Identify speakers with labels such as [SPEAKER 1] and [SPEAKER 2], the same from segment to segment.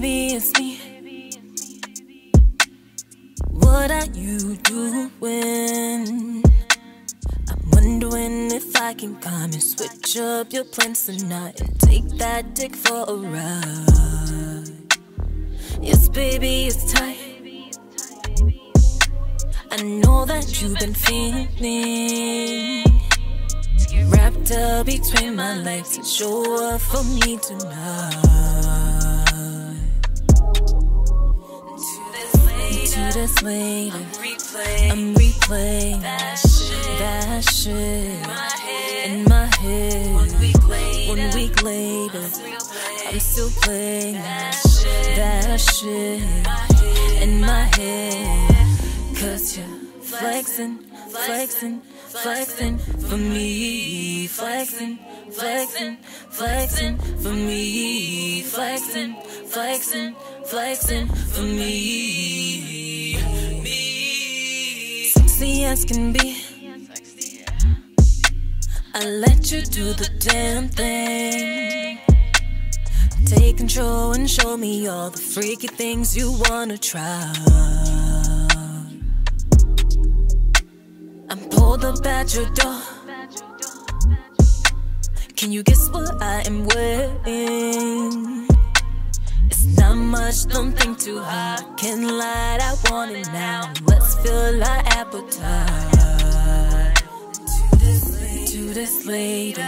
[SPEAKER 1] baby, it's me. What are you doing? I'm wondering if I can come and switch up your plans tonight and take that dick for a ride. Yes, baby, it's tight. I know that you've been feeling wrapped up between my legs and show up for me tonight. To this later, I'm replaying that shit, that shit. in my head. One week later, One week later. I'm still playing. That shit. in my head. Cause you're flexing, flexing, flexing for me. Flexing, flexing, flexing for me. Flexing, flexing, flexing for me. As can be. I let you do the damn thing. Take control and show me all the freaky things you wanna try. I'm pulled up at your door. Can you guess what I am wearing? Not much, don't think too hard. Can light, I want it now. Let's fill our appetite. Do this later.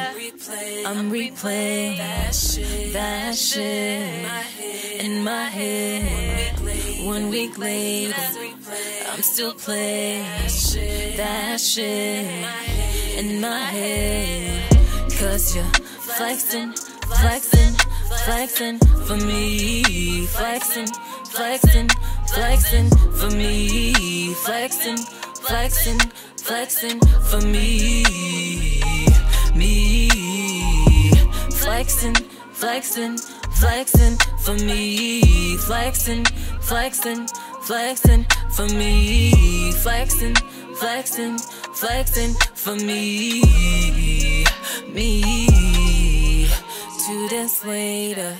[SPEAKER 1] I'm replaying that shit, that shit in my head. One week later, I'm still playing that shit in my head. Cause you're flexing, flexing, flexing for me. Flexing, flexing, flexing for me. Flexing, flexing, flexing for me. Me. Flexing, flexing, flexing for me. Flexing, flexing, flexing for me. Flexing, flexing, flexing for me. Me. Two days later.